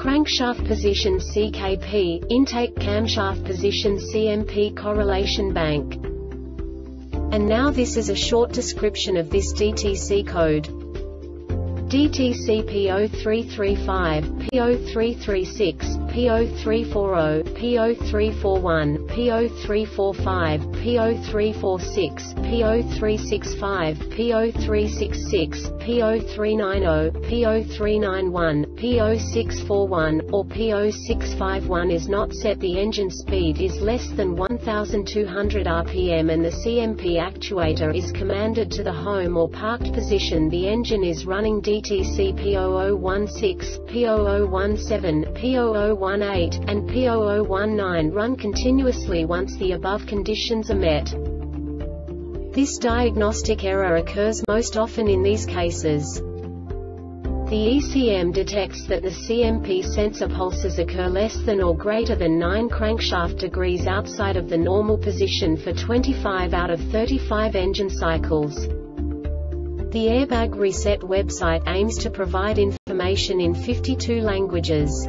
Crankshaft position CKP, intake camshaft position CMP correlation bank. And now this is a short description of this DTC code. DTC P0335, P0336, P0340, P0341, P0345, P0346, P0365, P0366, P0390, P0391, P0641, or P0651 is not set the engine speed is less than 1200 rpm and the CMP actuator is commanded to the home or parked position the engine is running DTC DTC P0016, P0017, P0018, and P0019 run continuously once the above conditions are met. This diagnostic error occurs most often in these cases. The ECM detects that the CMP sensor pulses occur less than or greater than 9 crankshaft degrees outside of the normal position for 25 out of 35 engine cycles. The Airbag Reset website aims to provide information in 52 languages.